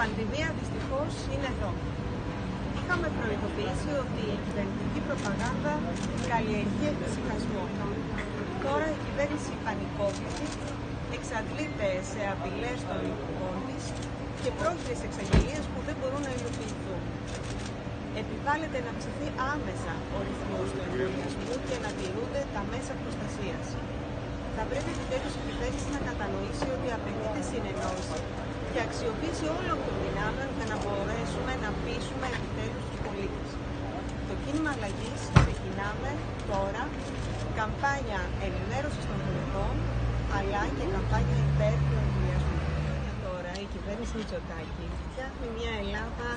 πανδημία δυστυχώς είναι εδώ. Είχαμε προειδοποιήσει ότι η κυβερνητική προπαγάνδα καλλιεργεί εφησυχασμό. Τώρα η κυβέρνηση πανικόβληση εξαντλείται σε απειλές των υπουργών της και πρόχειρες εξαγγελίες που δεν μπορούν να υλοποιηθούν. Επιβάλλεται να αυξηθεί άμεσα ο ρυθμός του εμβολιασμού και να τηρούνται τα μέσα προστασίας. Θα πρέπει επιτέλους η κυβέρνηση να κατανοήσει ότι απαιτείται συνεννόηση και αξιοποίηση όλων των δυνάμεων για να μπορέσουμε να πείσουμε επιτέλους τους πολίτες. Το κίνημα αλλαγής ξεκινάμε τώρα καμπάνια ενημέρωσης των πολιτών αλλά και καμπάνια υπέρ του εμβολιασμού. Τώρα η κυβέρνηση Μητσοτάκη φτιάχνει μια Ελλάδα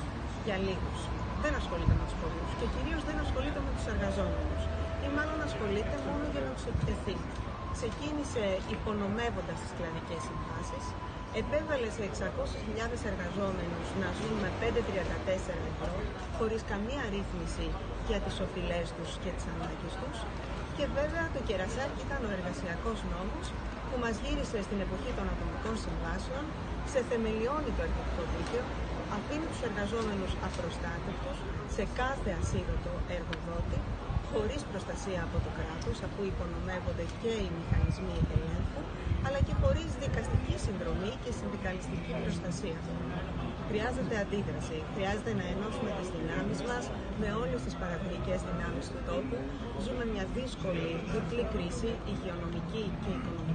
για λίγους. Δεν ασχολείται με τους πολλούς και κυρίως δεν ασχολείται με τους εργαζόμενους ή μάλλον ασχολείται μόνο για να τους επιτεθεί. Ξεκίνησε υπονομεύοντας τις κλαδικές συμβάσεις, επέβαλε σε 600.000 εργαζόμενους να ζουν με 5,34 ευρώ, χωρίς καμία ρύθμιση για τις οφειλές τους και τις ανάγκες τους. Και βέβαια το κερασάκι ήταν ο εργασιακός νόμος που μας γύρισε στην εποχή των ατομικών συμβάσεων, σε θεμελιώνει το εργατικό δίκαιο, αφήνει τους εργαζόμενους απροστάτευτους σε κάθε ασίδωτο εργοδότη, χωρίς προστασία από το κράτος, αφού υπονομεύονται και οι μηχανισμοί ελέγχου, αλλά και χωρίς δικαστική συνδρομή και συνδικαλιστική προστασία. Χρειάζεται αντίδραση. Χρειάζεται να ενώσουμε τις δυνάμεις μας με όλες τις παραγωγικές δυνάμεις του τόπου. Ζούμε μια δύσκολη διπλή κρίση, υγειονομική και οικονομική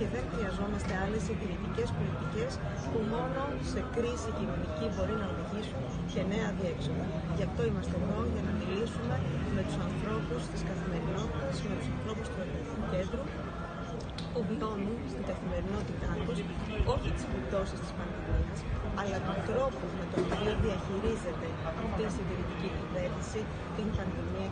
και δεν χρειαζόμαστε άλλες συγκριτικές πολιτικές που μόνο σε κρίση κοινωνική μπορεί να οδηγήσουν και νέα διέξοδα. Γι' αυτό είμαστε εδώ για να μιλήσουμε με τους ανθρώπους της καθημερινότητας, με τους ανθρώπους του Ευρωπαϊκού Κέντρου, που βιώνουν στην καθημερινότητά τους όχι τις επιπτώσεις της πανδημίας, αλλά τον τρόπο με τον οποίο διαχειρίζεται αυτή η συντηρητική κυβέρνηση την πανδημία